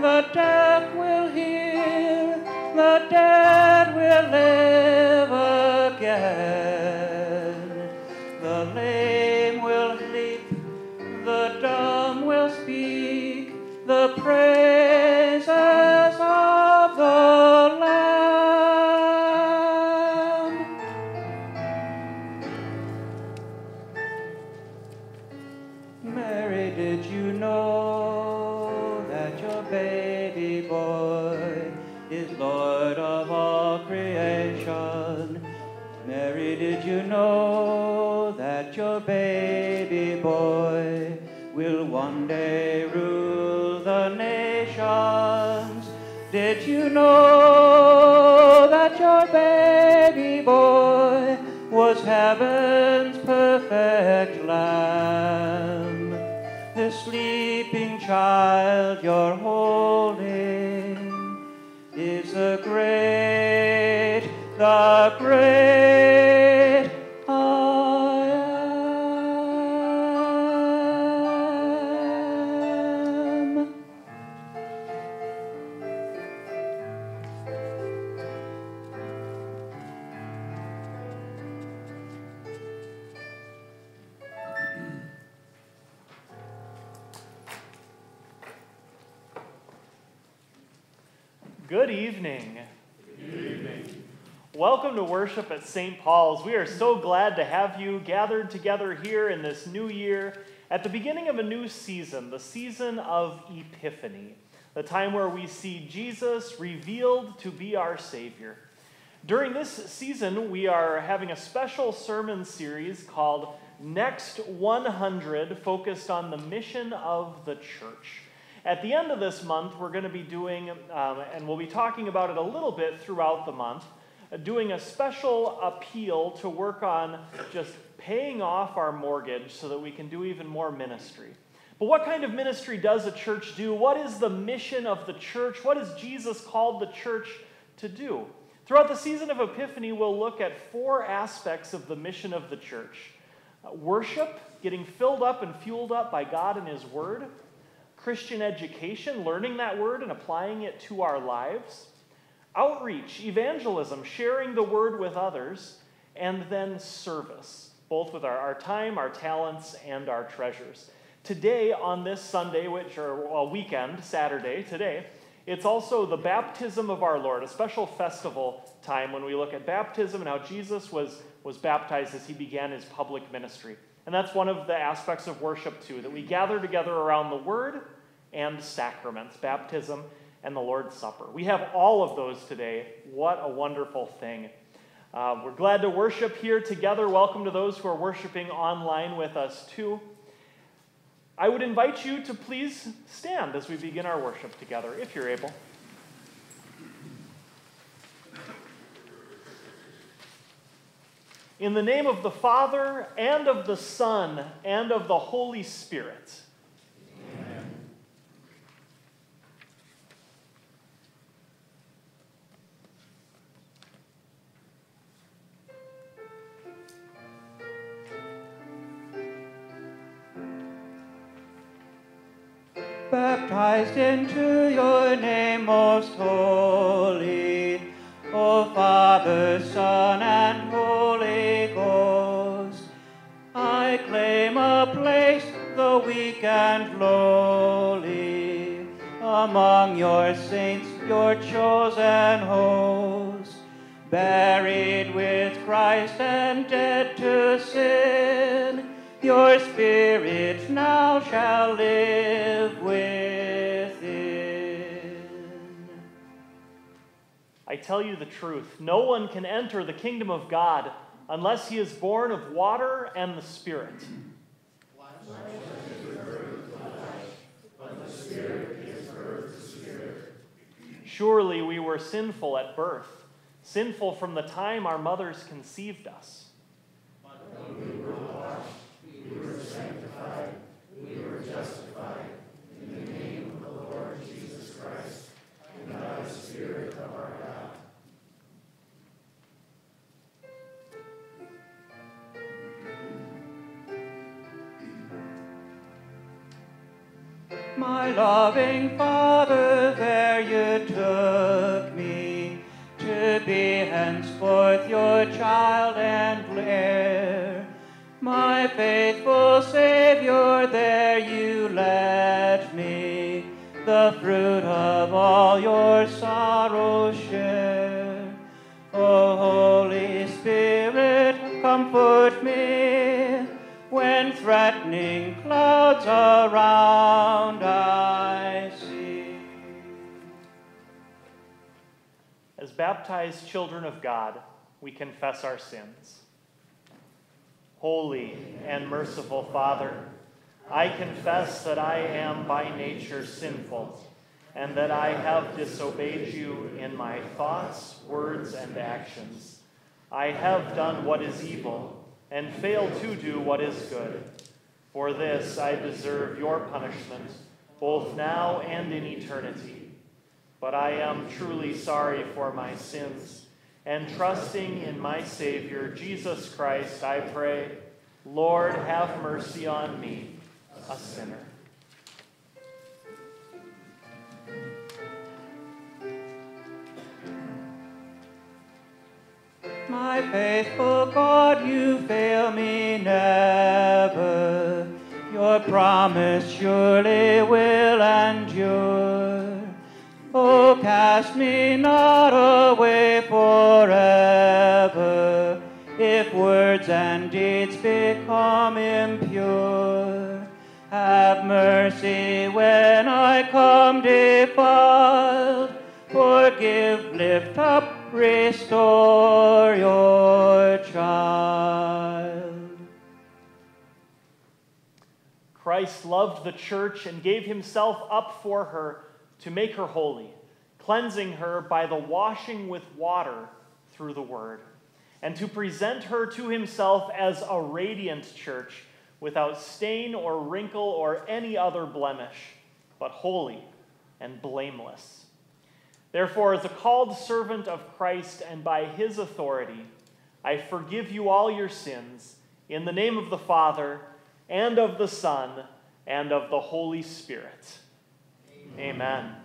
The deaf will hear, the dead will live again. The lame will leap, the dumb will speak, the praises day rule the nations? Did you know that your baby boy was heaven's perfect lamb? The sleeping child you're holding is the great, the great to worship at St. Paul's. We are so glad to have you gathered together here in this new year at the beginning of a new season, the season of Epiphany, the time where we see Jesus revealed to be our Savior. During this season, we are having a special sermon series called Next 100, focused on the mission of the church. At the end of this month, we're going to be doing, um, and we'll be talking about it a little bit throughout the month, doing a special appeal to work on just paying off our mortgage so that we can do even more ministry. But what kind of ministry does a church do? What is the mission of the church? What has Jesus called the church to do? Throughout the season of Epiphany, we'll look at four aspects of the mission of the church worship, getting filled up and fueled up by God and His Word, Christian education, learning that Word and applying it to our lives, outreach, evangelism, sharing the Word with others, and then service, both with our, our time, our talents, and our treasures. Today, on this Sunday, which or a weekend, Saturday, today, it's also the baptism of our Lord, a special festival time when we look at baptism and how Jesus was, was baptized as he began his public ministry. And that's one of the aspects of worship, too, that we gather together around the Word and sacraments, baptism and the Lord's Supper. We have all of those today. What a wonderful thing. Uh, we're glad to worship here together. Welcome to those who are worshiping online with us, too. I would invite you to please stand as we begin our worship together, if you're able. In the name of the Father, and of the Son, and of the Holy Spirit. Baptized into your name most holy, O Father, Son, and Holy Ghost. I claim a place, the weak and lowly, among your saints, your chosen host, buried with Christ and dead to sin. Your spirit now shall live within. Tell you the truth no one can enter the kingdom of God unless he is born of water and the Spirit. Surely we were sinful at birth, sinful from the time our mothers conceived us. My loving Father, there you took me to be henceforth your child and heir. My faithful Savior, there you let me the fruit of all your sorrow share. O Holy Spirit, comfort me threatening clouds around I see. As baptized children of God, we confess our sins. Holy and merciful Father, I confess that I am by nature sinful, and that I have disobeyed you in my thoughts, words, and actions. I have done what is evil, and fail to do what is good. For this I deserve your punishment, both now and in eternity. But I am truly sorry for my sins, and trusting in my Savior, Jesus Christ, I pray, Lord, have mercy on me a sinner. My faithful God, you fail me never. Your promise surely will endure. Oh, cast me not away forever, if words and deeds become impure. Have mercy when I come defiled. Forgive, lift up, restore your child. Christ loved the church and gave himself up for her to make her holy, cleansing her by the washing with water through the word, and to present her to himself as a radiant church without stain or wrinkle or any other blemish, but holy and blameless. Therefore, as a called servant of Christ and by his authority, I forgive you all your sins in the name of the Father, and of the Son, and of the Holy Spirit. Amen. Amen.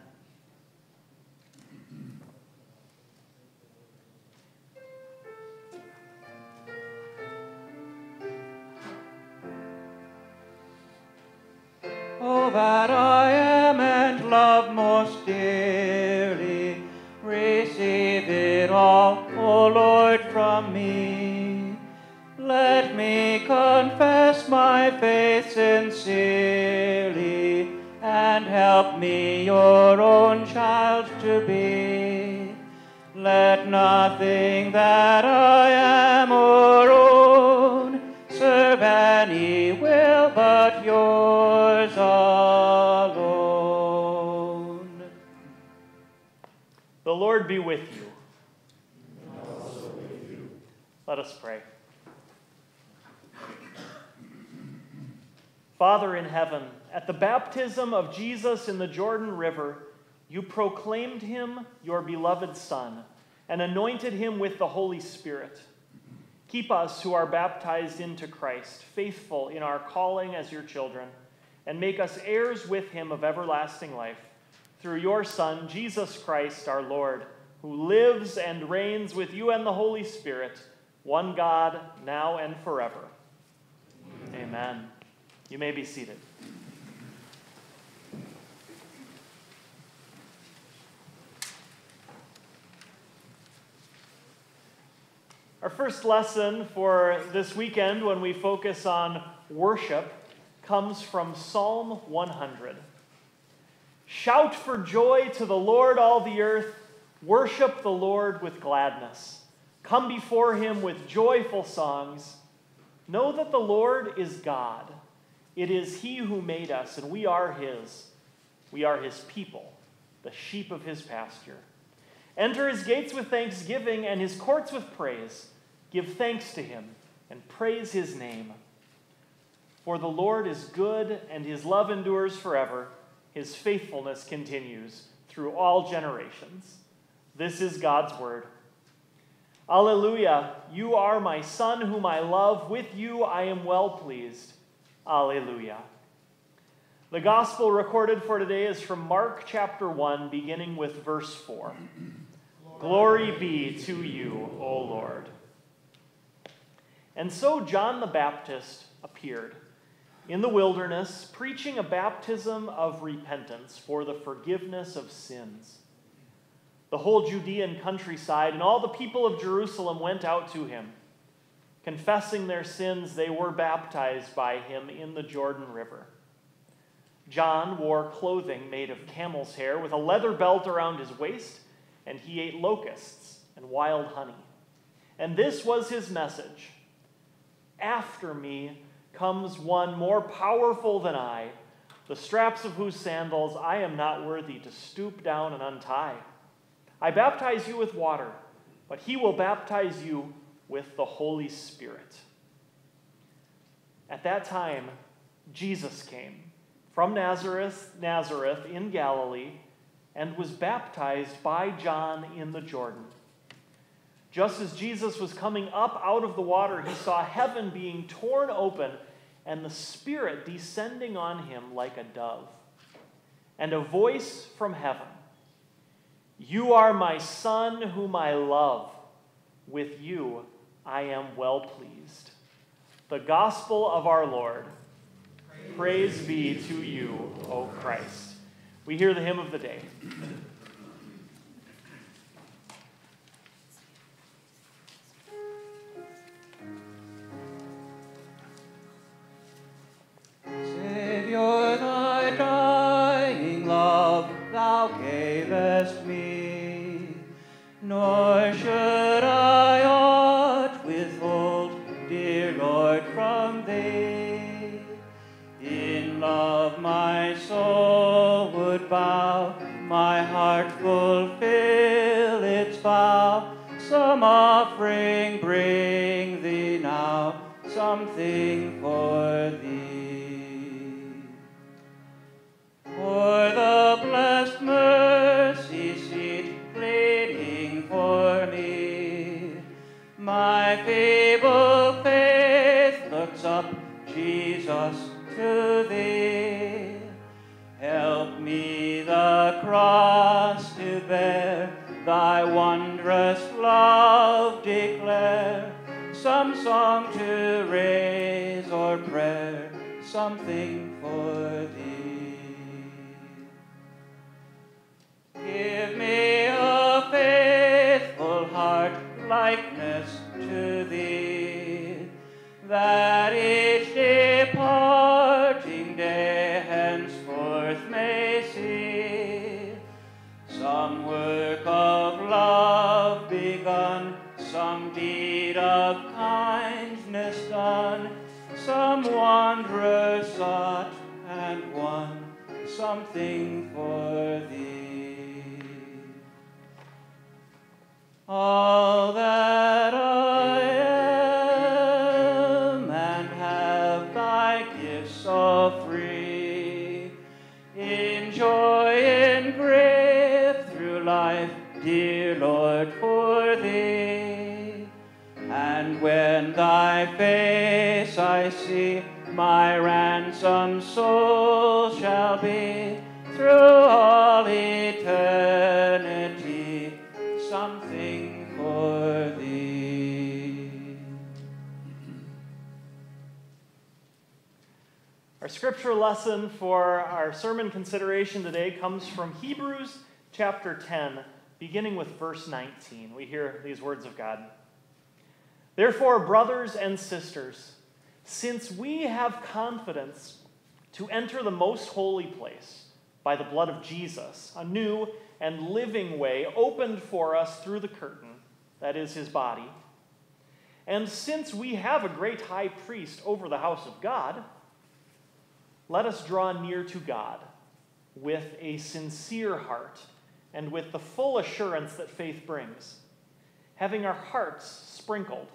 Oh, that I am and love most dearly, confess my faith sincerely, and help me your own child to be. Let nothing that I am Father in heaven, at the baptism of Jesus in the Jordan River, you proclaimed him your beloved Son and anointed him with the Holy Spirit. Keep us who are baptized into Christ faithful in our calling as your children, and make us heirs with him of everlasting life. Through your Son, Jesus Christ our Lord, who lives and reigns with you and the Holy Spirit, one God, now and forever. Amen. Amen. You may be seated. Our first lesson for this weekend, when we focus on worship, comes from Psalm 100. Shout for joy to the Lord, all the earth. Worship the Lord with gladness. Come before him with joyful songs. Know that the Lord is God. It is he who made us, and we are his. We are his people, the sheep of his pasture. Enter his gates with thanksgiving and his courts with praise. Give thanks to him and praise his name. For the Lord is good, and his love endures forever. His faithfulness continues through all generations. This is God's word. Alleluia. You are my son, whom I love. With you I am well pleased. Alleluia. The gospel recorded for today is from Mark chapter 1, beginning with verse 4. Glory be to you, O Lord. And so John the Baptist appeared in the wilderness, preaching a baptism of repentance for the forgiveness of sins. The whole Judean countryside and all the people of Jerusalem went out to him. Confessing their sins, they were baptized by him in the Jordan River. John wore clothing made of camel's hair with a leather belt around his waist, and he ate locusts and wild honey. And this was his message After me comes one more powerful than I, the straps of whose sandals I am not worthy to stoop down and untie. I baptize you with water, but he will baptize you with the Holy Spirit. At that time, Jesus came from Nazareth, Nazareth in Galilee, and was baptized by John in the Jordan. Just as Jesus was coming up out of the water, he saw heaven being torn open and the Spirit descending on him like a dove. And a voice from heaven You are my Son, whom I love. With you I am well pleased. The gospel of our Lord. Praise be to you, O Christ. We hear the hymn of the day. So free, in joy engraved through life, dear Lord, for thee. And when thy face I see, my ransom soul shall be through all eternity scripture lesson for our sermon consideration today comes from Hebrews chapter 10, beginning with verse 19. We hear these words of God. Therefore, brothers and sisters, since we have confidence to enter the most holy place by the blood of Jesus, a new and living way opened for us through the curtain, that is his body, and since we have a great high priest over the house of God, let us draw near to God with a sincere heart and with the full assurance that faith brings, having our hearts sprinkled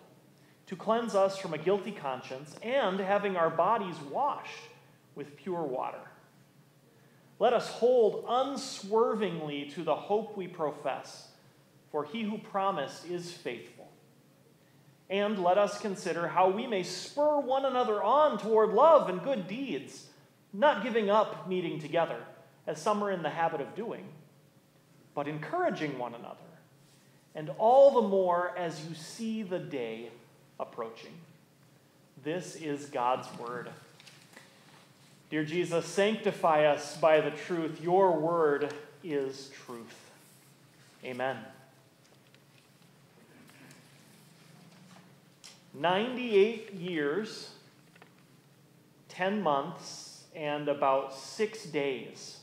to cleanse us from a guilty conscience and having our bodies washed with pure water. Let us hold unswervingly to the hope we profess, for he who promised is faithful. And let us consider how we may spur one another on toward love and good deeds not giving up meeting together, as some are in the habit of doing, but encouraging one another, and all the more as you see the day approaching. This is God's word. Dear Jesus, sanctify us by the truth. Your word is truth. Amen. 98 years, 10 months, and about six days.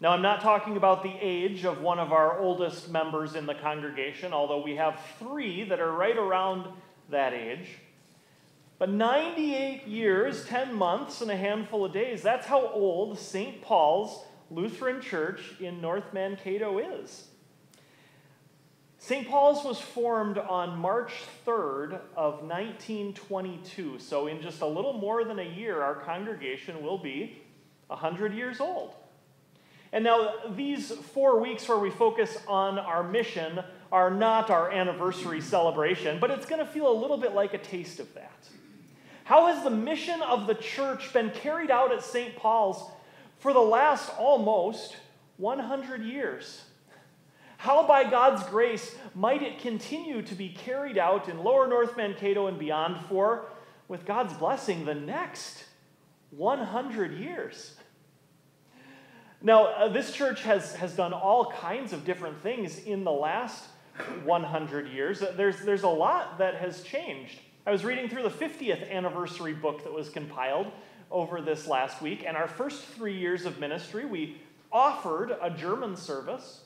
Now, I'm not talking about the age of one of our oldest members in the congregation, although we have three that are right around that age. But 98 years, 10 months, and a handful of days, that's how old St. Paul's Lutheran Church in North Mankato is. St. Paul's was formed on March 3rd of 1922. So in just a little more than a year our congregation will be 100 years old. And now these 4 weeks where we focus on our mission are not our anniversary celebration, but it's going to feel a little bit like a taste of that. How has the mission of the church been carried out at St. Paul's for the last almost 100 years? How, by God's grace, might it continue to be carried out in lower North Mankato and beyond for, with God's blessing, the next 100 years? Now, uh, this church has, has done all kinds of different things in the last 100 years. Uh, there's, there's a lot that has changed. I was reading through the 50th anniversary book that was compiled over this last week, and our first three years of ministry, we offered a German service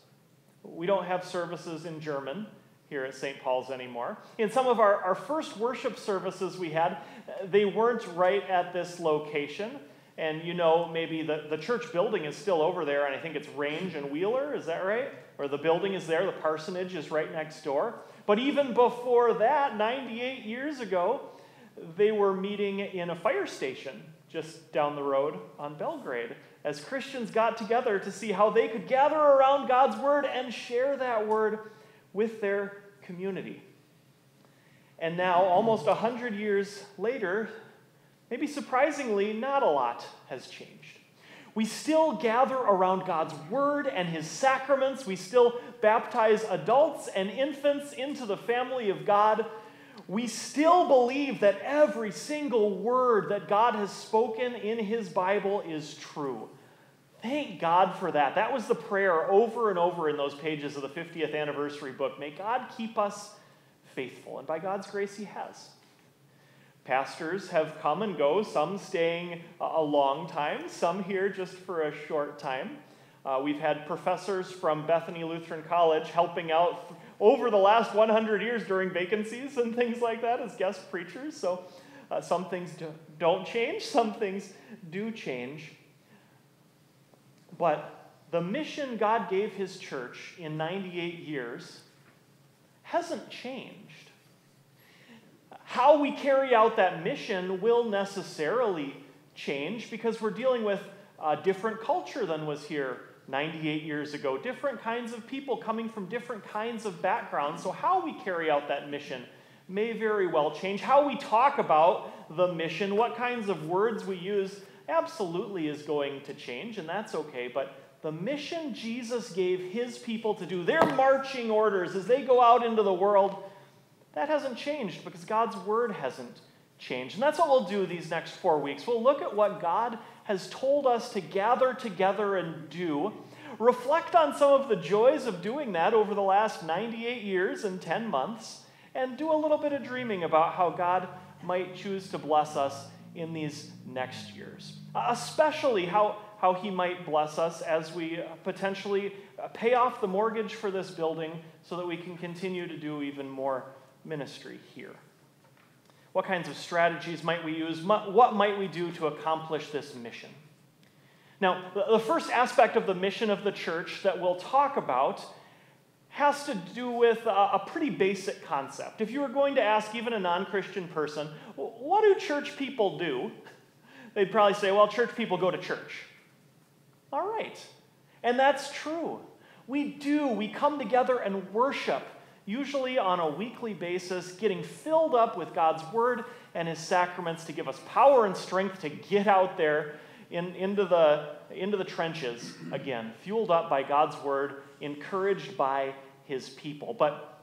we don't have services in German here at St. Paul's anymore. In some of our, our first worship services we had, they weren't right at this location. And you know, maybe the, the church building is still over there, and I think it's Range and Wheeler, is that right? Or the building is there, the parsonage is right next door. But even before that, 98 years ago, they were meeting in a fire station just down the road on Belgrade as Christians got together to see how they could gather around God's word and share that word with their community. And now, almost 100 years later, maybe surprisingly, not a lot has changed. We still gather around God's word and his sacraments. We still baptize adults and infants into the family of God. We still believe that every single word that God has spoken in his Bible is true. Thank God for that. That was the prayer over and over in those pages of the 50th anniversary book. May God keep us faithful. And by God's grace, He has. Pastors have come and go, some staying a long time, some here just for a short time. Uh, we've had professors from Bethany Lutheran College helping out over the last 100 years during vacancies and things like that as guest preachers. So uh, some things do, don't change, some things do change. But the mission God gave his church in 98 years hasn't changed. How we carry out that mission will necessarily change because we're dealing with a different culture than was here 98 years ago, different kinds of people coming from different kinds of backgrounds. So, how we carry out that mission may very well change. How we talk about the mission, what kinds of words we use, absolutely is going to change, and that's okay. But the mission Jesus gave his people to do, their marching orders as they go out into the world, that hasn't changed because God's word hasn't changed. And that's what we'll do these next four weeks. We'll look at what God has told us to gather together and do, reflect on some of the joys of doing that over the last 98 years and 10 months, and do a little bit of dreaming about how God might choose to bless us in these next years. Uh, especially how, how He might bless us as we potentially uh, pay off the mortgage for this building so that we can continue to do even more ministry here. What kinds of strategies might we use? What might we do to accomplish this mission? Now, the first aspect of the mission of the church that we'll talk about has to do with a, pretty basic concept. If you were going to ask even a non Christian person, what do church people do? They'd probably say, well, church people go to church. All right. And that's true. We do. We come together and worship usually on a weekly basis, getting filled up with God's word and his sacraments to give us power and strength to get out there in, into, the, into the trenches again, fueled up by God's word, encouraged by his people. But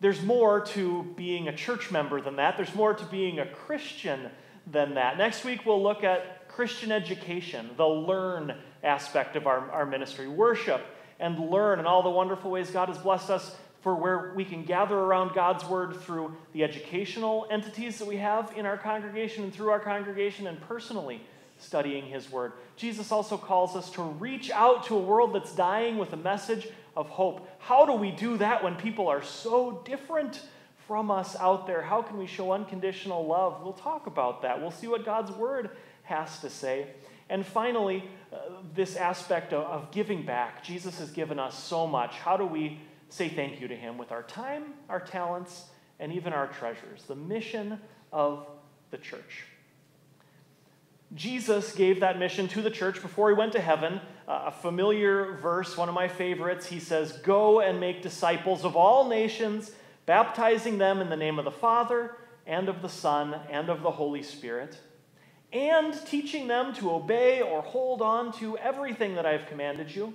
there's more to being a church member than that. There's more to being a Christian than that. Next week, we'll look at Christian education, the learn aspect of our, our ministry, worship and learn, and all the wonderful ways God has blessed us for where we can gather around God's word through the educational entities that we have in our congregation and through our congregation and personally studying his word. Jesus also calls us to reach out to a world that's dying with a message of hope. How do we do that when people are so different from us out there? How can we show unconditional love? We'll talk about that. We'll see what God's word has to say. And finally, uh, this aspect of, of giving back. Jesus has given us so much. How do we say thank you to him with our time, our talents, and even our treasures? The mission of the church. Jesus gave that mission to the church before he went to heaven. Uh, a familiar verse, one of my favorites, he says, Go and make disciples of all nations, baptizing them in the name of the Father, and of the Son, and of the Holy Spirit, and teaching them to obey or hold on to everything that I have commanded you.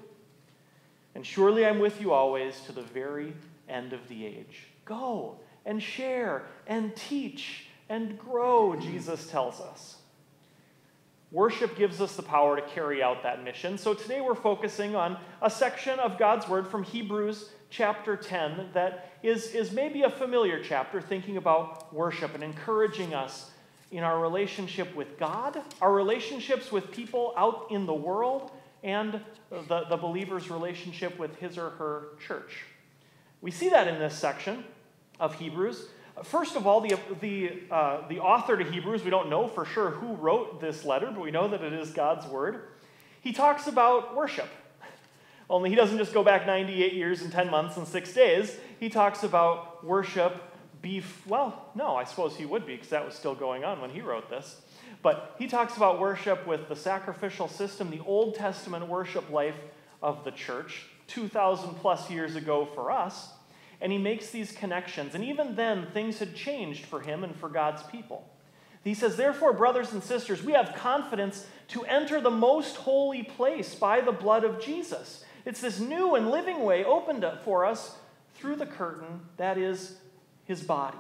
And surely I'm with you always to the very end of the age. Go and share and teach and grow, Jesus tells us. Worship gives us the power to carry out that mission. So today we're focusing on a section of God's Word from Hebrews chapter 10 that is, is maybe a familiar chapter, thinking about worship and encouraging us in our relationship with God, our relationships with people out in the world, and the, the believer's relationship with his or her church. We see that in this section of Hebrews. First of all, the, the, uh, the author to Hebrews, we don't know for sure who wrote this letter, but we know that it is God's word. He talks about worship. Only he doesn't just go back 98 years and 10 months and six days. He talks about worship beef. Well, no, I suppose he would be because that was still going on when he wrote this. But he talks about worship with the sacrificial system, the Old Testament worship life of the church, 2,000 plus years ago for us and he makes these connections. And even then, things had changed for him and for God's people. He says, Therefore, brothers and sisters, we have confidence to enter the most holy place by the blood of Jesus. It's this new and living way opened up for us through the curtain that is his body.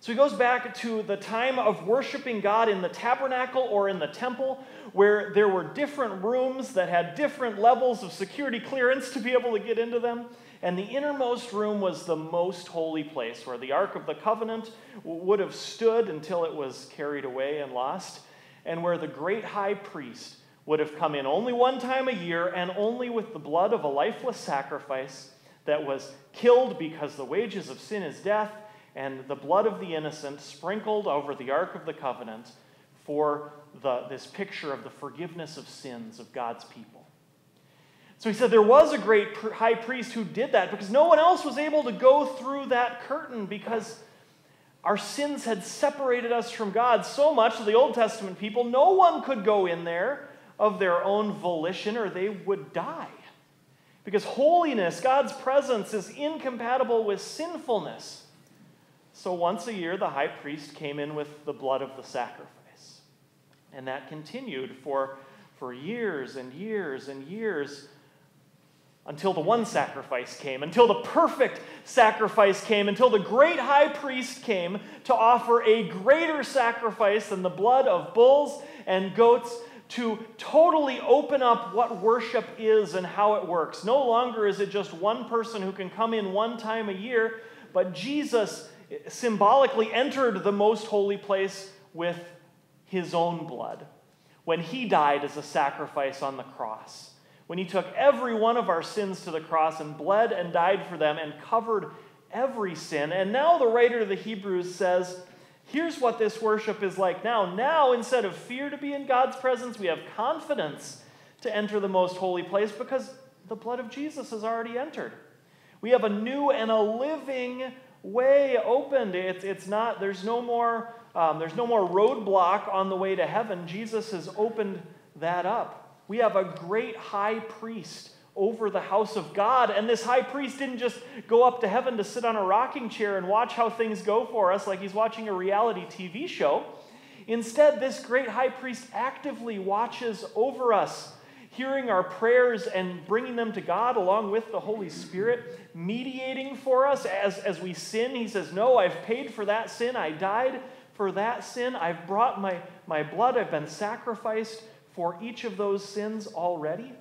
So he goes back to the time of worshiping God in the tabernacle or in the temple, where there were different rooms that had different levels of security clearance to be able to get into them. And the innermost room was the most holy place where the Ark of the Covenant would have stood until it was carried away and lost, and where the great high priest would have come in only one time a year and only with the blood of a lifeless sacrifice that was killed because the wages of sin is death, and the blood of the innocent sprinkled over the Ark of the Covenant for the, this picture of the forgiveness of sins of God's people. So he said there was a great high priest who did that because no one else was able to go through that curtain because our sins had separated us from God so much that the Old Testament people, no one could go in there of their own volition or they would die. Because holiness, God's presence, is incompatible with sinfulness. So once a year, the high priest came in with the blood of the sacrifice. And that continued for, for years and years and years until the one sacrifice came, until the perfect sacrifice came, until the great high priest came to offer a greater sacrifice than the blood of bulls and goats to totally open up what worship is and how it works. No longer is it just one person who can come in one time a year, but Jesus symbolically entered the most holy place with his own blood when he died as a sacrifice on the cross when he took every one of our sins to the cross and bled and died for them and covered every sin. And now the writer of the Hebrews says, here's what this worship is like now. Now, instead of fear to be in God's presence, we have confidence to enter the most holy place because the blood of Jesus has already entered. We have a new and a living way opened. It's, it's not, there's no more, um, there's no more roadblock on the way to heaven. Jesus has opened that up. We have a great high priest over the house of God. And this high priest didn't just go up to heaven to sit on a rocking chair and watch how things go for us like he's watching a reality TV show. Instead, this great high priest actively watches over us, hearing our prayers and bringing them to God along with the Holy Spirit, mediating for us as, as we sin. He says, No, I've paid for that sin. I died for that sin. I've brought my, my blood. I've been sacrificed for each of those sins already.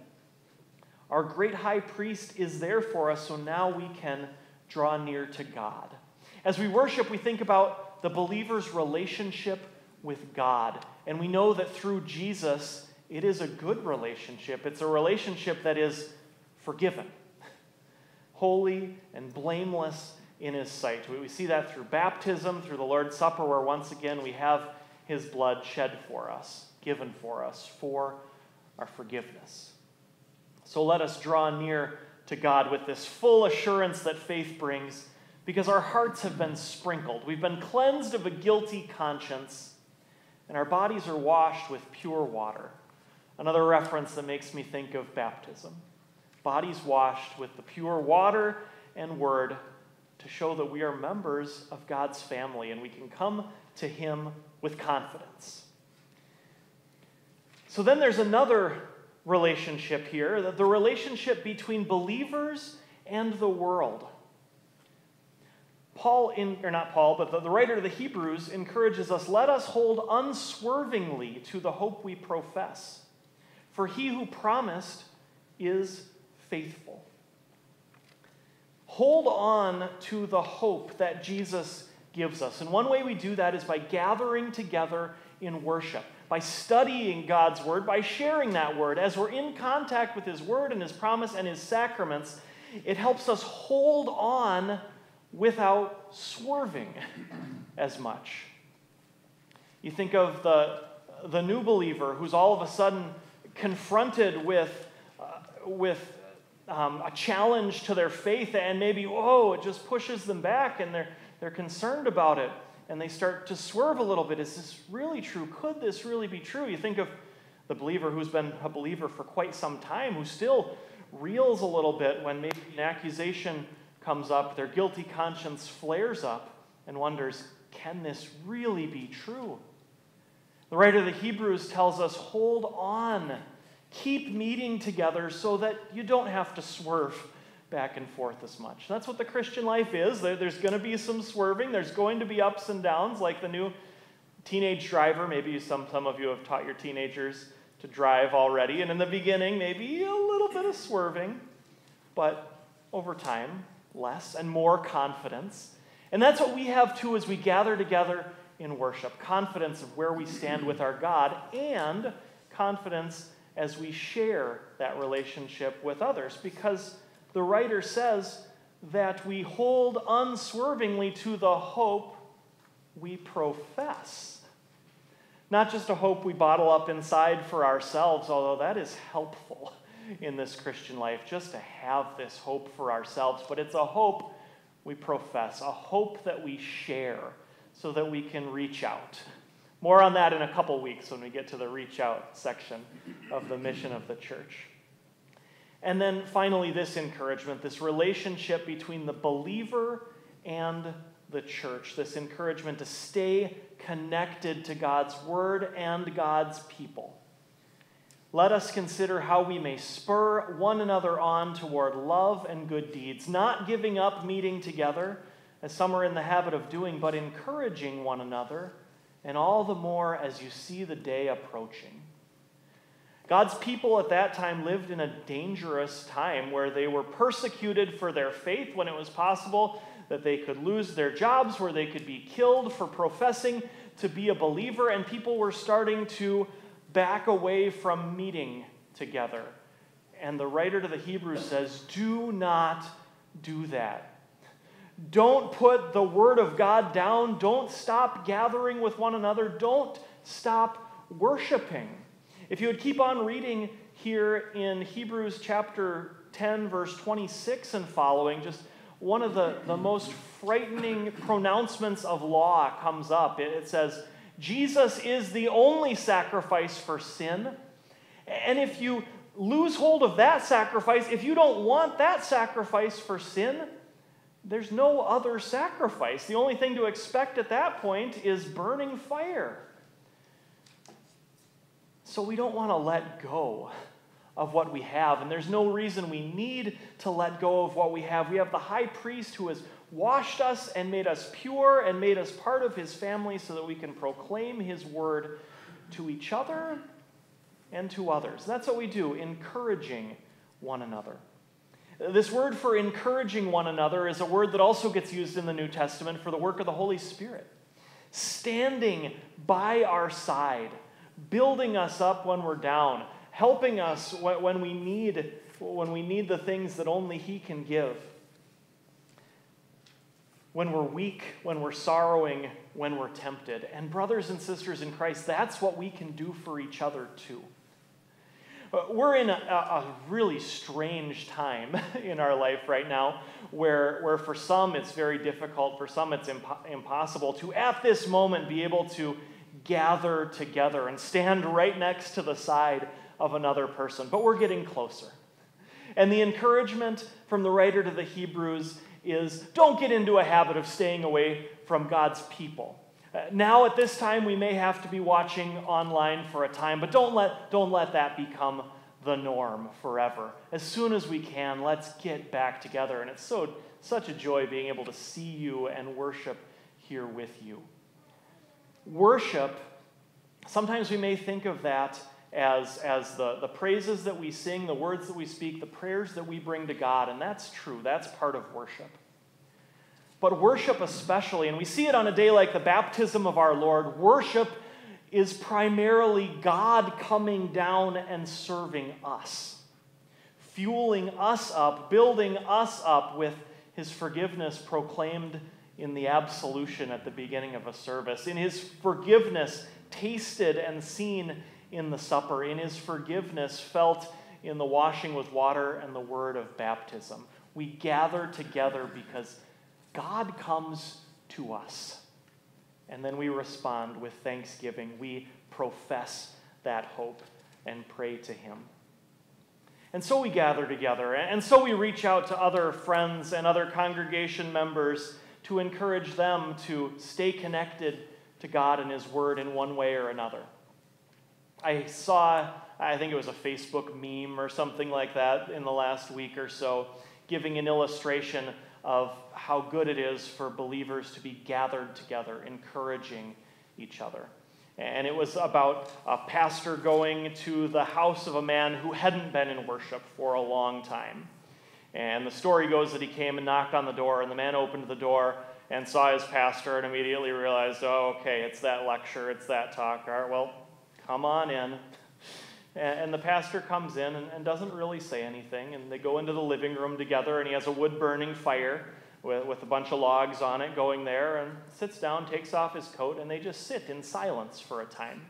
Our great high priest is there for us, so now we can draw near to God. As we worship, we think about the believer's relationship with God. And we know that through Jesus, it is a good relationship. It's a relationship that is forgiven, holy, and blameless in His sight. We see that through baptism, through the Lord's Supper, where once again we have His blood shed for us, given for us, for our forgiveness. So let us draw near to God with this full assurance that faith brings, because our hearts have been sprinkled. We've been cleansed of a guilty conscience, and our bodies are washed with pure water. Another reference that makes me think of baptism. Bodies washed with the pure water and word to show that we are members of God's family and we can come to Him with confidence. So then there's another relationship here the relationship between believers and the world. Paul, in, or not Paul, but the, the writer of the Hebrews encourages us let us hold unswervingly to the hope we profess. For he who promised is faithful. Hold on to the hope that Jesus gives us. And one way we do that is by gathering together in worship by studying God's word, by sharing that word. As we're in contact with his word and his promise and his sacraments, it helps us hold on without swerving as much. You think of the, the new believer who's all of a sudden confronted with, uh, with um, a challenge to their faith, and maybe, oh, it just pushes them back and they're, they're concerned about it and they start to swerve a little bit. Is this really true? Could this really be true? You think of the believer who's been a believer for quite some time, who still reels a little bit when maybe an accusation comes up, their guilty conscience flares up, and wonders, can this really be true? The writer of the Hebrews tells us hold on, keep meeting together so that you don't have to swerve back and forth as much. That's what the Christian life is. There's going to be some swerving, there's going to be ups and downs, like the new teenage driver. Maybe some, some of you have taught your teenagers to drive already. And in the beginning, maybe a little bit of swerving, but over time, less and more confidence. And that's what we have too as we gather together in worship confidence of where we stand with our God and confidence as we share that relationship with others because the writer says that we hold unswervingly to the hope we profess. Not just a hope we bottle up inside for ourselves, although that is helpful in this Christian life, just to have this hope for ourselves, but it's a hope we profess, a hope that we share so that we can reach out. More on that in a couple weeks when we get to the reach out section of the mission of the church. And then finally, this encouragement, this relationship between the believer and the church, this encouragement to stay connected to God's word and God's people. Let us consider how we may spur one another on toward love and good deeds, not giving up meeting together, as some are in the habit of doing, but encouraging one another, and all the more as you see the day approaching. God's people at that time lived in a dangerous time where they were persecuted for their faith when it was possible that they could lose their jobs, where they could be killed for professing to be a believer, and people were starting to back away from meeting together. And the writer to the Hebrews says, Do not do that. Don't put the word of God down. Don't stop gathering with one another. Don't stop worshiping. If you would keep on reading here in Hebrews chapter 10, verse 26 and following, just one of the, the most frightening pronouncements of law comes up. It, it says, Jesus is the only sacrifice for sin. And if you lose hold of that sacrifice, if you don't want that sacrifice for sin, there's no other sacrifice. The only thing to expect at that point is burning fire. So we don't want to let go of what we have, and there's no reason we need to let go of what we have. We have the high priest who has washed us and made us pure and made us part of his family so that we can proclaim his word to each other and to others. That's what we do, encouraging one another. This word for encouraging one another is a word that also gets used in the New Testament for the work of the Holy Spirit. Standing by our side, building us up when we're down, helping us when we need, when we need the things that only He can give. When we're weak, when we're sorrowing, when we're tempted. And, brothers and sisters in Christ, that's what we can do for each other too. Uh, we're in a, a, really strange time in our life right now where, where for some it's very difficult, for some it's impo- impossible to, at this moment, be able to gather together and stand right next to the side of another person. But we're getting closer. And the encouragement from the writer to the Hebrews is don't get into a habit of staying away from God's people. Uh, now, at this time, we may have to be watching online for a time, but don't let, don't let that become the norm forever. As soon as we can, let's get back together. And it's so, such a joy being able to see you and worship here with you. Worship, sometimes we may think of that as, as the, the praises that we sing, the words that we speak, the prayers that we bring to God, and that's true. That's part of worship. But worship, especially, and we see it on a day like the baptism of our Lord, worship is primarily God coming down and serving us, fueling us up, building us up with his forgiveness proclaimed in the absolution at the beginning of a service, in his forgiveness tasted and seen in the supper, in his forgiveness felt in the washing with water and the word of baptism. We gather together because God comes to us. And then we respond with thanksgiving. We profess that hope and pray to Him. And so we gather together, and so we reach out to other friends and other congregation members to encourage them to stay connected to God and His Word in one way or another. I saw, I think it was a Facebook meme or something like that in the last week or so, giving an illustration of how good it is for believers to be gathered together, encouraging each other. And it was about a pastor going to the house of a man who hadn't been in worship for a long time. And the story goes that he came and knocked on the door, and the man opened the door and saw his pastor and immediately realized, oh, okay, it's that lecture, it's that talk. All right, well, come on in. And the pastor comes in and doesn't really say anything. And they go into the living room together, and he has a wood burning fire with, with a bunch of logs on it going there, and sits down, takes off his coat, and they just sit in silence for a time.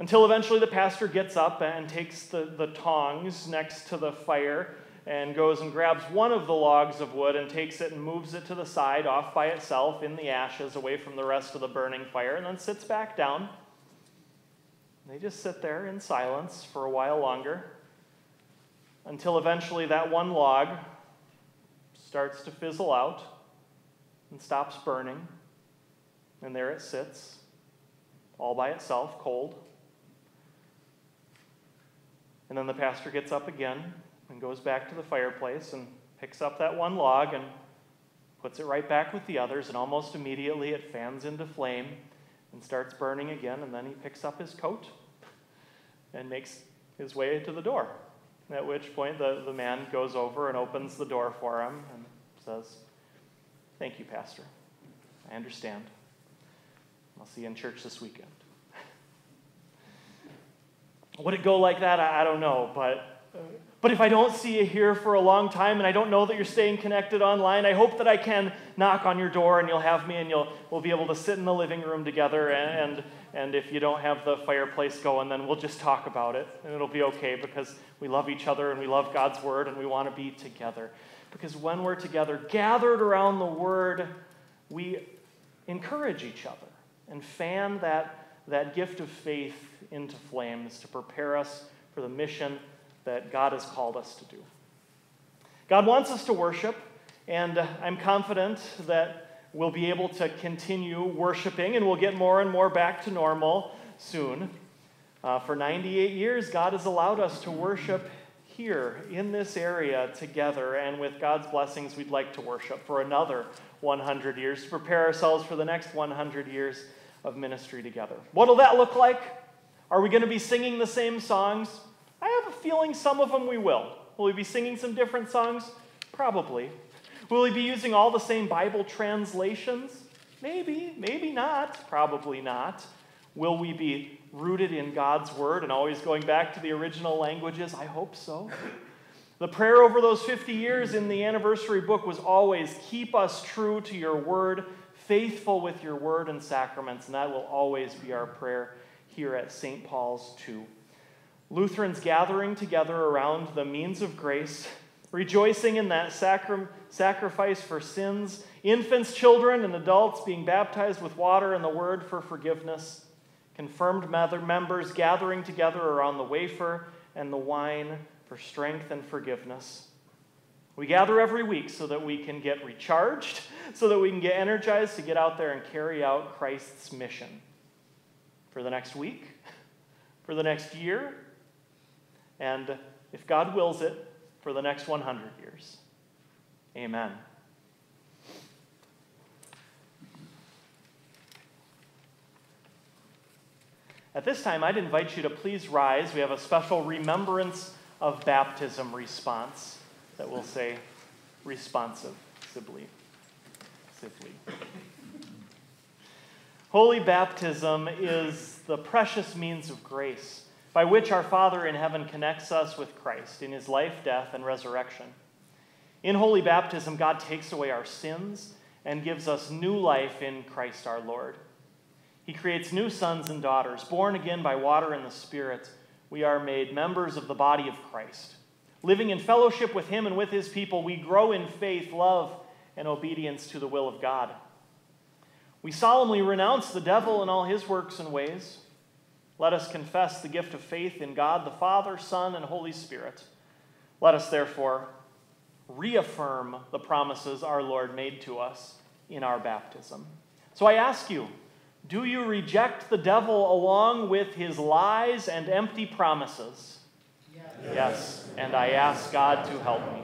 Until eventually the pastor gets up and takes the, the tongs next to the fire and goes and grabs one of the logs of wood and takes it and moves it to the side off by itself in the ashes away from the rest of the burning fire, and then sits back down they just sit there in silence for a while longer until eventually that one log starts to fizzle out and stops burning. And there it sits, all by itself, cold. And then the pastor gets up again and goes back to the fireplace and picks up that one log and puts it right back with the others, and almost immediately it fans into flame and starts burning again, and then he picks up his coat and makes his way to the door. At which point, the, the man goes over and opens the door for him and says, Thank you, Pastor. I understand. I'll see you in church this weekend. Would it go like that? I, I don't know, but uh, but if I don't see you here for a long time and I don't know that you're staying connected online, I hope that I can knock on your door and you'll have me and you'll, we'll be able to sit in the living room together. And, and, and if you don't have the fireplace going, then we'll just talk about it and it'll be okay because we love each other and we love God's word and we want to be together. Because when we're together, gathered around the word, we encourage each other and fan that, that gift of faith into flames to prepare us for the mission that God has called us to do. God wants us to worship, and I'm confident that we'll be able to continue worshiping and we'll get more and more back to normal soon. Uh, for 98 years, God has allowed us to worship here in this area together, and with God's blessings, we'd like to worship for another 100 years to prepare ourselves for the next 100 years of ministry together. What'll that look like? Are we going to be singing the same songs? I have a feeling some of them we will. Will we be singing some different songs? Probably. Will we be using all the same Bible translations? Maybe, maybe not, probably not. Will we be rooted in God's Word and always going back to the original languages? I hope so. The prayer over those 50 years in the anniversary book was always keep us true to your Word, faithful with your Word and sacraments, and that will always be our prayer here at St. Paul's too. Lutherans gathering together around the means of grace, rejoicing in that sacram- sacrifice for sins, infants, children, and adults being baptized with water and the word for forgiveness, confirmed members gathering together around the wafer and the wine for strength and forgiveness. We gather every week so that we can get recharged, so that we can get energized to get out there and carry out Christ's mission for the next week, for the next year, and if God wills it, for the next 100 years. Amen. At this time, I'd invite you to please rise. We have a special remembrance of baptism response that we'll say responsive, sibly. Sibly. Holy baptism is the precious means of grace by which our Father in heaven connects us with Christ in his life, death, and resurrection. In holy baptism, God takes away our sins and gives us new life in Christ our Lord. He creates new sons and daughters, born again by water and the Spirit. We are made members of the body of Christ. Living in fellowship with Him and with His people, we grow in faith, love, and obedience to the will of God. We solemnly renounce the devil and all his works and ways. Let us confess the gift of faith in God the Father, Son, and Holy Spirit. Let us therefore reaffirm the promises our Lord made to us in our baptism. So I ask you, do you reject the devil along with his lies and empty promises? Yes. yes, and I ask God to help me.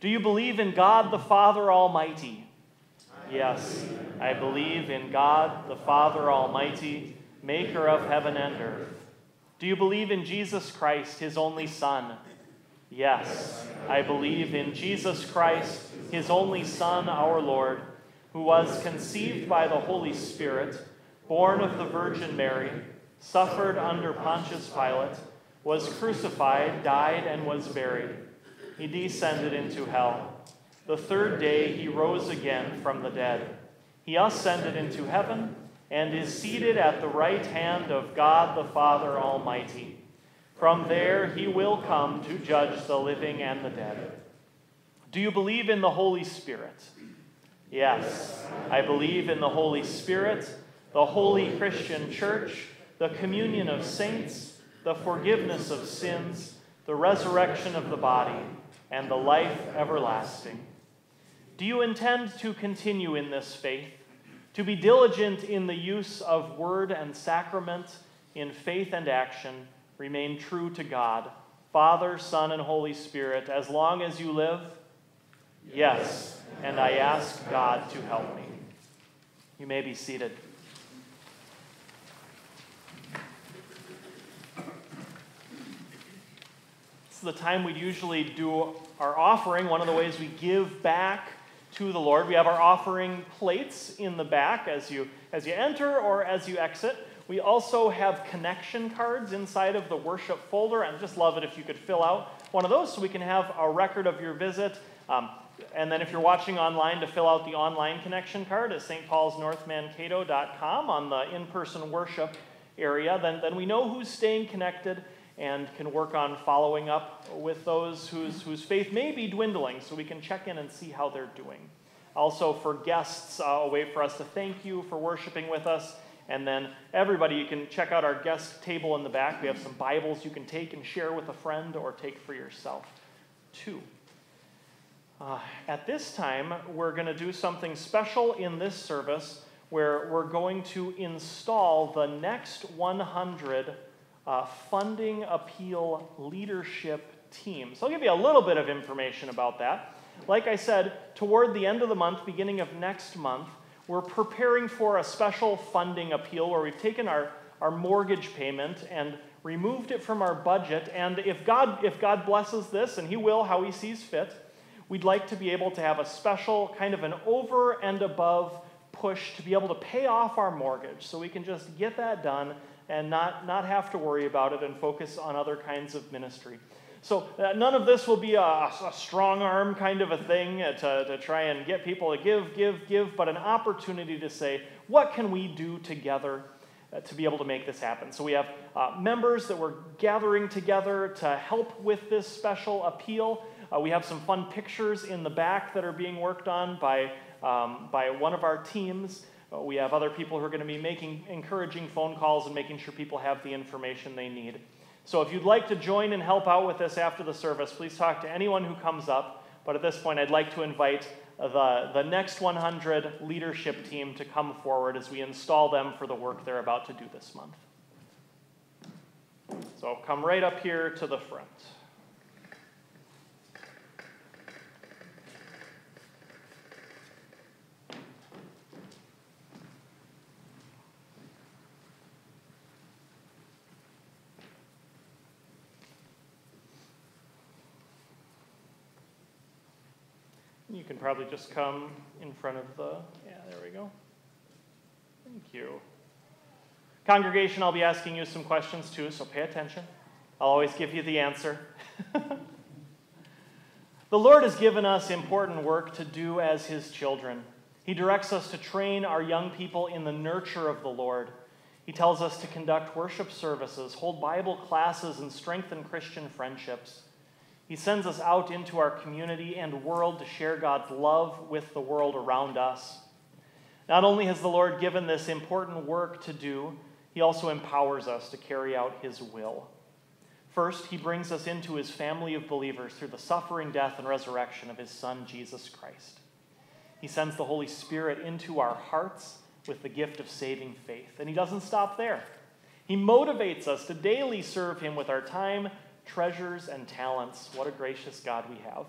Do you believe in God the Father Almighty? Yes, I believe in God the Father Almighty maker of heaven and earth? Do you believe in Jesus Christ, his only Son? Yes, I believe in Jesus Christ, his only Son, our Lord, who was conceived by the Holy Spirit, born of the Virgin Mary, suffered under Pontius Pilate, was crucified, died, and was buried. He descended into hell. The third day he rose again from the dead. He ascended into heaven and is seated at the right hand of God the Father Almighty. From there he will come to judge the living and the dead. Do you believe in the Holy Spirit? Yes, I believe in the Holy Spirit, the holy Christian church, the communion of saints, the forgiveness of sins, the resurrection of the body, and the life everlasting. Do you intend to continue in this faith? To be diligent in the use of word and sacrament, in faith and action, remain true to God, Father, Son, and Holy Spirit, as long as you live? Yes, and I ask God to help me. You may be seated. This is the time we usually do our offering, one of the ways we give back to the Lord. We have our offering plates in the back as you, as you enter or as you exit. We also have connection cards inside of the worship folder. I'd just love it if you could fill out one of those so we can have a record of your visit. Um, and then if you're watching online, to fill out the online connection card at stpaulsnorthmankato.com on the in-person worship area, then, then we know who's staying connected and can work on following up with those whose, whose faith may be dwindling so we can check in and see how they're doing. Also, for guests, uh, a way for us to thank you for worshiping with us And then everybody, you can check out our guest table in the back. We have some Bibles you can take and share with a friend or take for yourself, too. Uh, at this time, we're going to do something special in this service where we're going to install the next 100 uh, funding appeal leadership team. So I'll give you a little bit of information about that. Like I said, toward the end of the month, beginning of next month, we're preparing for a special funding appeal where we've taken our, our mortgage payment and removed it from our budget. And if God, if God blesses this, and He will how He sees fit, we'd like to be able to have a special kind of an over and above push to be able to pay off our mortgage so we can just get that done and not, not have to worry about it and focus on other kinds of ministry. So, uh, none of this will be a, a, strong arm kind of a thing uh, to, to try and get people to give, give, give, but an opportunity to say, what can we do together uh, to be able to make this happen? So, we have uh, members that we're gathering together to help with this special appeal. Uh, we have some fun pictures in the back that are being worked on by, um, by one of our teams. We have other people who are going to be making encouraging phone calls and making sure people have the information they need. So if you'd like to join and help out with this after the service, please talk to anyone who comes up. But at this point, I'd like to invite the, the next 100 leadership team to come forward as we install them for the work they're about to do this month. So come right up here to the front. Can probably just come in front of the, yeah, there we go. Thank you. Congregation, I'll be asking you some questions too, so pay attention. I'll always give you the answer. the Lord has given us important work to do as His children. He directs us to train our young people in the nurture of the Lord. He tells us to conduct worship services, hold Bible classes, and strengthen Christian friendships. He sends us out into our community and world to share God's love with the world around us. Not only has the Lord given this important work to do, He also empowers us to carry out His will. First, He brings us into His family of believers through the suffering, death, and resurrection of His Son, Jesus Christ. He sends the Holy Spirit into our hearts with the gift of saving faith. And He doesn't stop there. He motivates us to daily serve Him with our time, treasures, and talents. What a gracious God we have.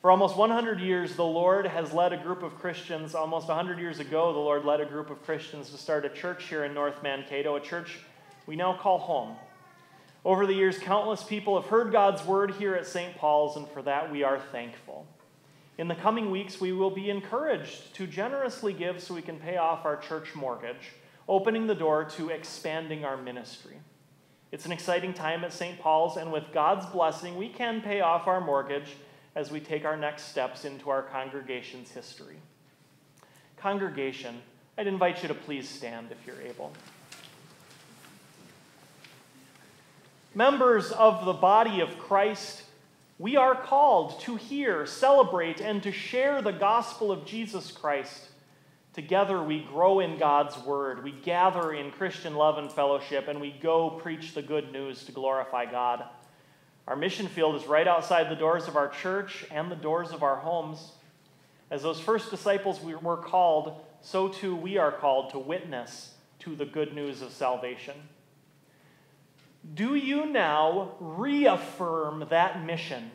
For almost 100 years, the Lord has led a group of Christians. Almost 100 years ago, the Lord led a group of Christians to start a church here in North Mankato, a church we now call home. Over the years, countless people have heard God's word here at St. Paul's, and for that we are thankful. In the coming weeks, we will be encouraged to generously give so we can pay off our church mortgage, opening the door to expanding our ministry. It's an exciting time at St. Paul's, and with God's blessing, we can pay off our mortgage as we take our next steps into our congregation's history. Congregation, I'd invite you to please stand if you're able. Members of the body of Christ, we are called to hear, celebrate, and to share the gospel of Jesus Christ. Together we grow in God's word. We gather in Christian love and fellowship, and we go preach the good news to glorify God. Our mission field is right outside the doors of our church and the doors of our homes. As those first disciples we were called, so too we are called to witness to the good news of salvation. Do you now reaffirm that mission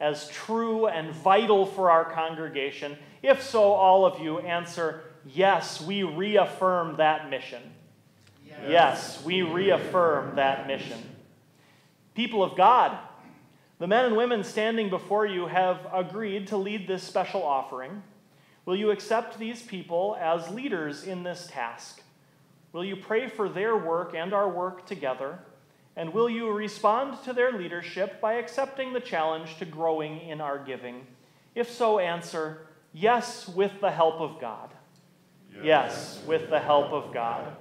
as true and vital for our congregation? If so, all of you answer, Yes, we reaffirm that mission. Yes, yes we reaffirm that mission. People of God, the men and women standing before you have agreed to lead this special offering. Will you accept these people as leaders in this task? Will you pray for their work and our work together? And will you respond to their leadership by accepting the challenge to growing in our giving? If so, answer yes, with the help of God. Yes, yes with the help of God.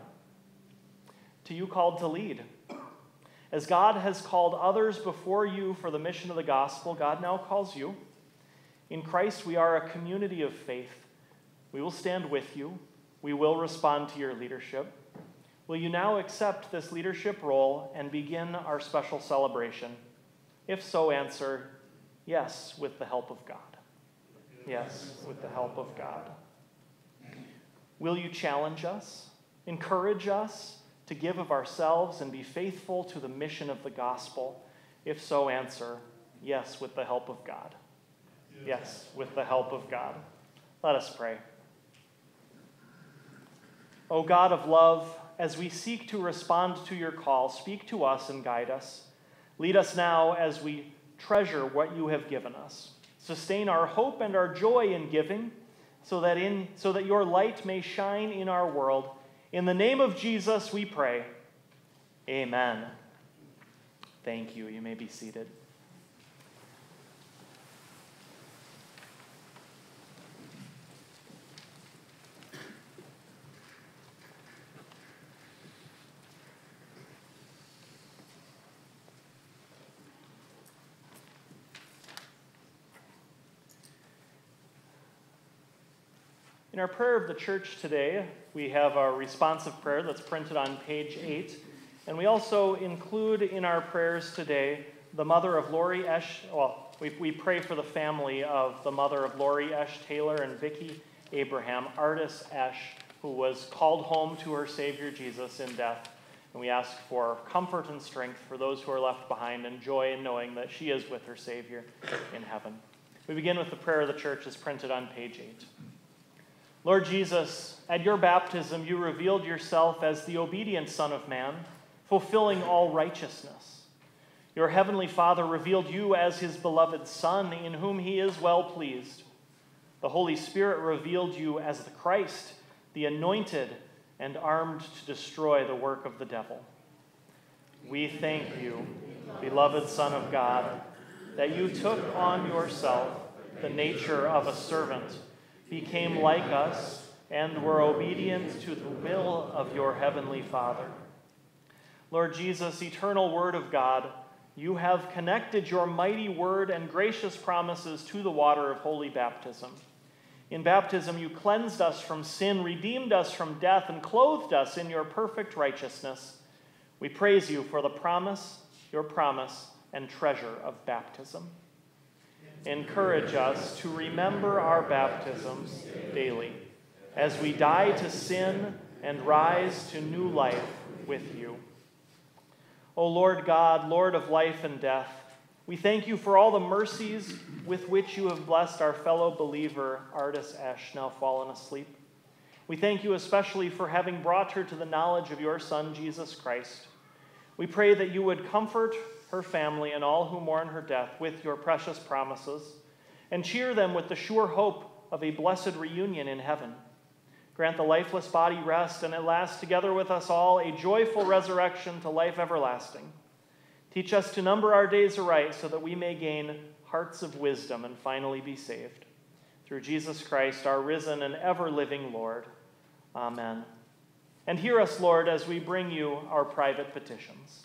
To you called to lead. As God has called others before you for the mission of the gospel, God now calls you. In Christ, we are a community of faith. We will stand with you. we will respond to your leadership. Will you now accept this leadership role and begin our special celebration? If so, answer yes, with the help of God. Yes, with the help of God. Will you challenge us, encourage us to give of ourselves and be faithful to the mission of the gospel? If so, answer yes, with the help of God. Yes, with the help of God. Let us pray. O God of love, as we seek to respond to your call, speak to us and guide us. Lead us now as we treasure what you have given us. Sustain our hope and our joy in giving, so that, in, so that your light may shine in our world. In the name of Jesus, we pray. Amen. Thank you. You may be seated. In our prayer of the church today, we have our responsive prayer that's printed on page 8. And we also include in our prayers today the mother of Lori Esh. Well, we, we pray for the family of the mother of Lori Esh Taylor and Vicki Abraham, Artis Esh, who was called home to her Savior Jesus in death. And we ask for comfort and strength for those who are left behind and joy in knowing that she is with her Savior in heaven. We begin with the prayer of the church as printed on page 8. Lord Jesus, at your baptism, you revealed yourself as the obedient Son of Man, fulfilling all righteousness. Your heavenly Father revealed you as his beloved Son, in whom he is well pleased. The Holy Spirit revealed you as the Christ, the anointed and armed to destroy the work of the devil. We thank you, beloved Son of God, that you took on yourself the nature of a servant became like us, and were obedient to the will of your heavenly Father. Lord Jesus, eternal Word of God, you have connected your mighty word and gracious promises to the water of holy baptism. In baptism, you cleansed us from sin, redeemed us from death, and clothed us in your perfect righteousness. We praise you for the promise, your promise, and treasure of baptism encourage us to remember our baptisms daily as we die to sin and rise to new life with you. O Lord God, Lord of life and death, we thank you for all the mercies with which you have blessed our fellow believer, Artis Esh, now fallen asleep. We thank you especially for having brought her to the knowledge of your Son, Jesus Christ. We pray that you would comfort her family, and all who mourn her death with your precious promises, and cheer them with the sure hope of a blessed reunion in heaven. Grant the lifeless body rest, and at last, together with us all, a joyful resurrection to life everlasting. Teach us to number our days aright so that we may gain hearts of wisdom and finally be saved. Through Jesus Christ, our risen and ever living Lord. Amen. And hear us, Lord, as we bring you our private petitions.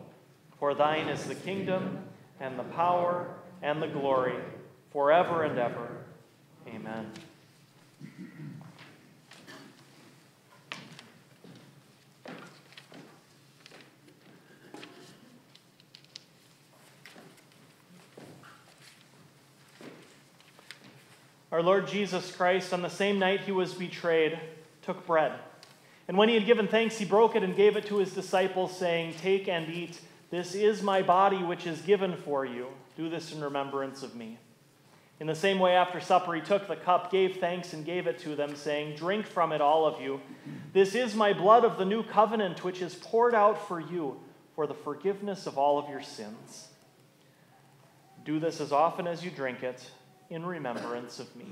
For thine is the kingdom, and the power, and the glory, forever and ever. Amen. Our Lord Jesus Christ, on the same night he was betrayed, took bread. And when he had given thanks, he broke it and gave it to his disciples, saying, Take and eat. This is my body, which is given for you. Do this in remembrance of me. In the same way, after supper, he took the cup, gave thanks, and gave it to them, saying, Drink from it, all of you. This is my blood of the new covenant, which is poured out for you for the forgiveness of all of your sins. Do this as often as you drink it in remembrance of me.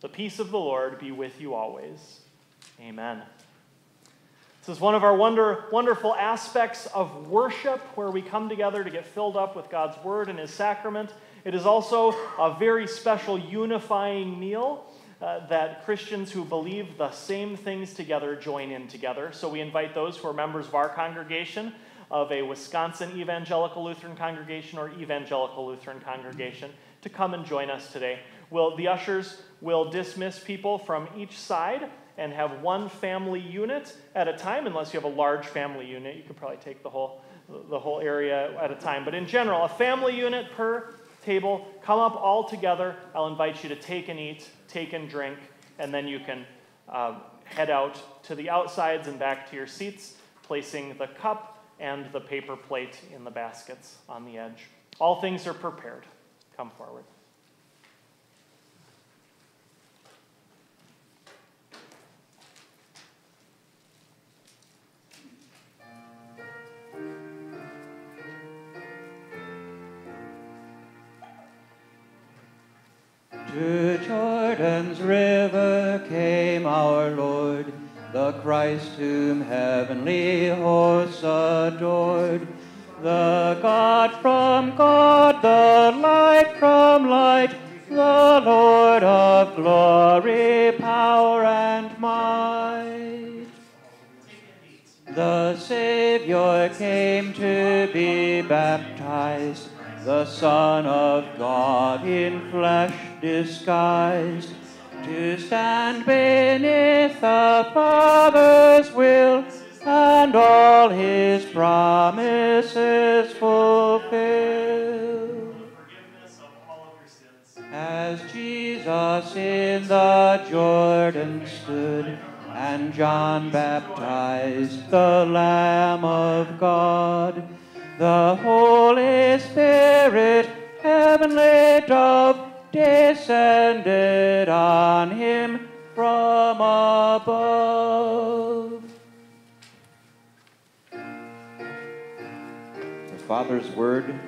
The peace of the Lord be with you always. Amen. This is one of our wonder, wonderful aspects of worship where we come together to get filled up with God's word and his sacrament. It is also a very special unifying meal uh, that Christians who believe the same things together join in together. So we invite those who are members of our congregation, of a Wisconsin Evangelical Lutheran congregation or Evangelical Lutheran congregation, to come and join us today. Will the ushers will dismiss people from each side and have one family unit at a time, unless you have a large family unit. You could probably take the whole, the whole area at a time. But in general, a family unit per table, come up all together. I'll invite you to take and eat, take and drink, and then you can uh, head out to the outsides and back to your seats, placing the cup and the paper plate in the baskets on the edge. All things are prepared. Come forward. To Jordan's river came our Lord, the Christ whom heavenly hosts adored. The God from God, the light from light, the Lord of glory, power and might. The Savior came to be baptized the Son of God in flesh disguised, to stand beneath the Father's will and all his promises fulfill. As Jesus in the Jordan stood, and John baptized the Lamb of God, the Holy Spirit, heavenly dove, descended on him from above. The Father's word,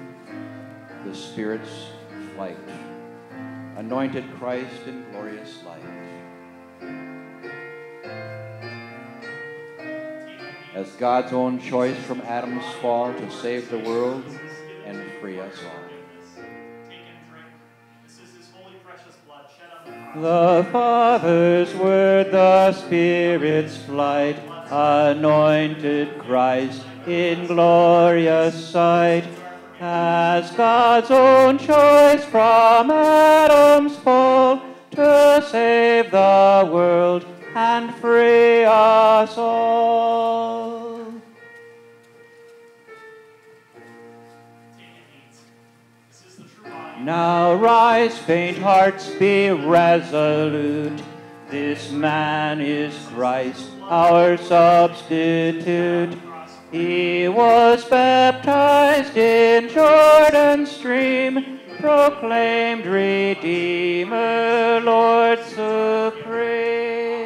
the Spirit's flight, anointed Christ in glorious light. as God's own choice from Adam's fall to save the world and free us all. The Father's word, the Spirit's flight, anointed Christ in glorious sight, as God's own choice from Adam's fall to save the world and free us all. Now rise, faint hearts, be resolute. This man is Christ, our substitute. He was baptized in Jordan's stream, proclaimed Redeemer, Lord supreme.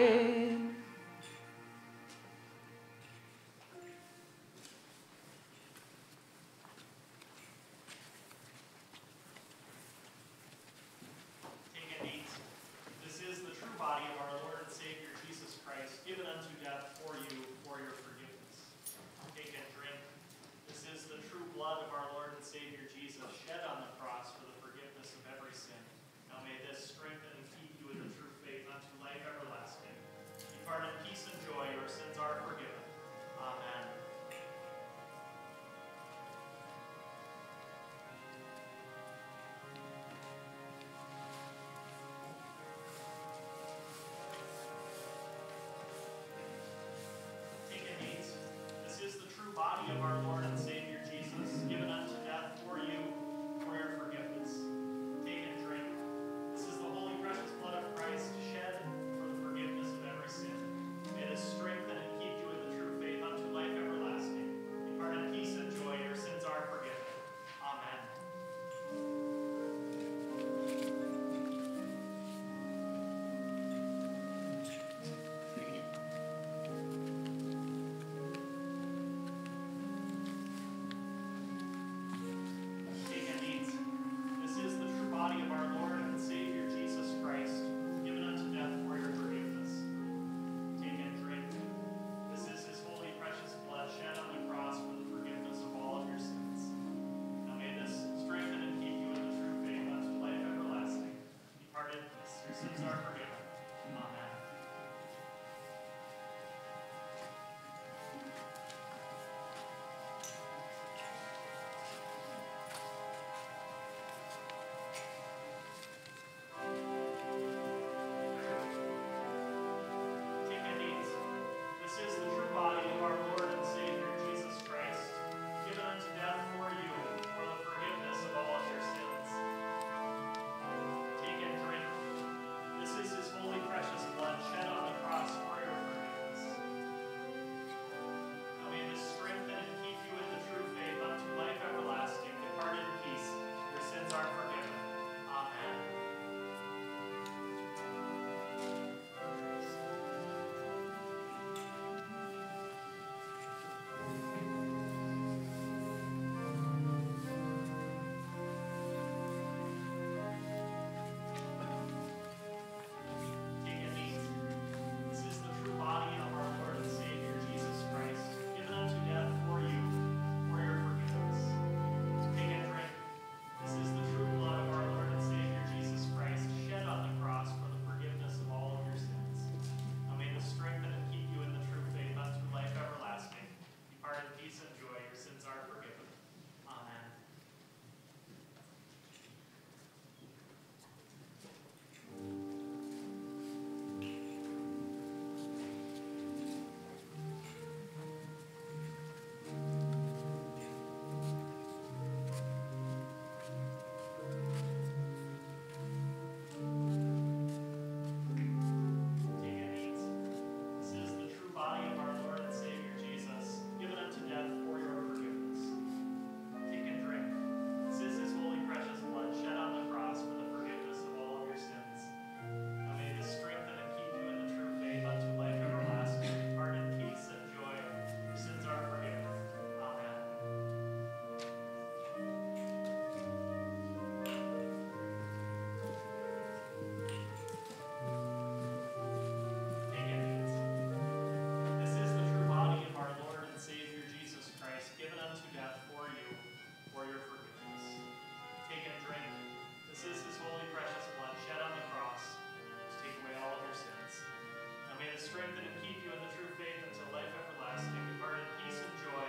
Strengthen and keep you in the true faith until life everlasting. Depart in peace and joy.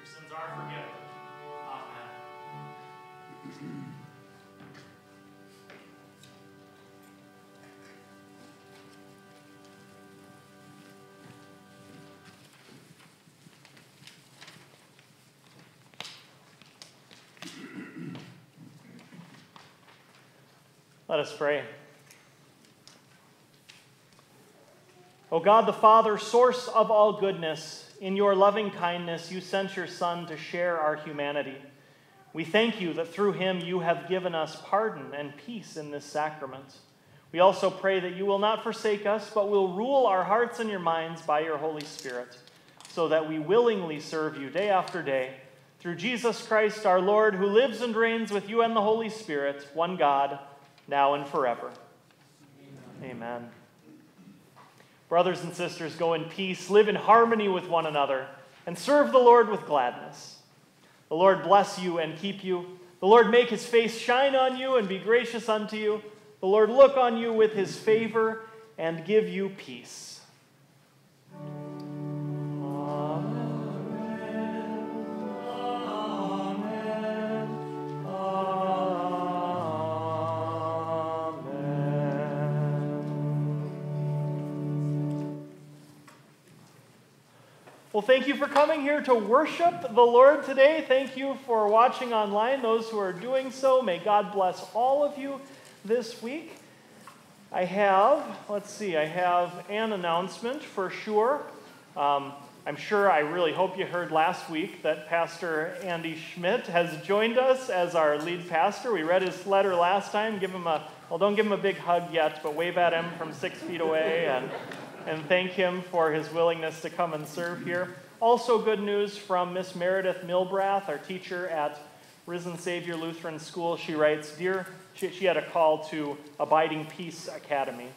Your sins are forgiven. Amen. Let us pray. O God the Father, source of all goodness, in your loving kindness you sent your Son to share our humanity. We thank you that through him you have given us pardon and peace in this sacrament. We also pray that you will not forsake us, but will rule our hearts and your minds by your Holy Spirit, so that we willingly serve you day after day. Through Jesus Christ our Lord, who lives and reigns with you and the Holy Spirit, one God, now and forever. Amen. Amen. Brothers and sisters, go in peace, live in harmony with one another, and serve the Lord with gladness. The Lord bless you and keep you. The Lord make his face shine on you and be gracious unto you. The Lord look on you with his favor and give you peace. Well, thank you for coming here to worship the Lord today. Thank you for watching online, those who are doing so. May God bless all of you this week. I have, let's see, I have an announcement for sure. Um, I'm sure, I really hope you heard last week that Pastor Andy Schmidt has joined us as our lead pastor. We read his letter last time. Give him a, well, don't give him a big hug yet, but wave at him from six feet away and and thank him for his willingness to come and serve here. Also, good news from Miss Meredith Milbrath, our teacher at Risen Savior Lutheran School. She writes, Dear, she, she had a call to Abiding Peace Academy.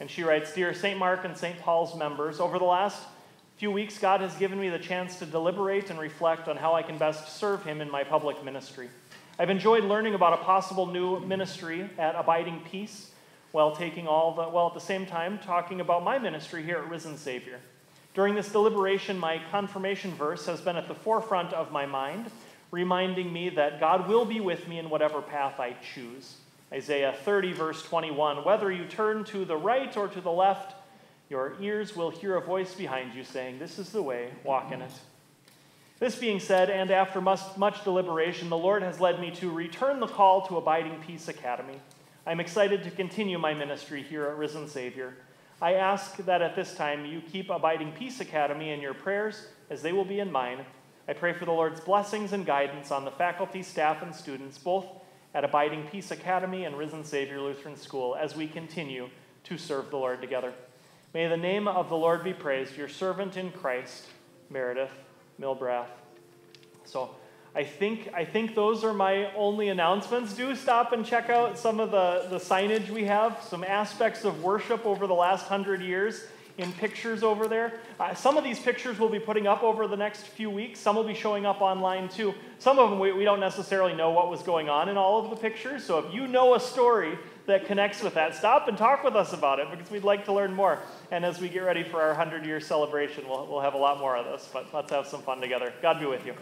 And she writes, Dear St. Mark and St. Paul's members, over the last few weeks, God has given me the chance to deliberate and reflect on how I can best serve Him in my public ministry. I've enjoyed learning about a possible new ministry at Abiding Peace while taking all the, while at the same time talking about my ministry here at Risen Savior. During this deliberation, my confirmation verse has been at the forefront of my mind, reminding me that God will be with me in whatever path I choose. Isaiah 30, verse 21 Whether you turn to the right or to the left, your ears will hear a voice behind you saying, This is the way, walk in it. This being said, and after much, much deliberation, the Lord has led me to return the call to Abiding Peace Academy. I'm excited to continue my ministry here at Risen Savior. I ask that at this time you keep Abiding Peace Academy in your prayers as they will be in mine. I pray for the Lord's blessings and guidance on the faculty, staff, and students, both at Abiding Peace Academy and Risen Savior Lutheran School, as we continue to serve the Lord together. May the name of the Lord be praised, your servant in Christ, Meredith Milbrath. So, I think, I think those are my only announcements. Do stop and check out some of the, the signage we have, some aspects of worship over the last hundred years in pictures over there. Uh, some of these pictures we'll be putting up over the next few weeks. Some will be showing up online too. Some of them we, we don't necessarily know what was going on in all of the pictures. So if you know a story that connects with that, stop and talk with us about it because we'd like to learn more. And as we get ready for our 100 year celebration, we'll, we'll have a lot more of this. But let's have some fun together. God be with you.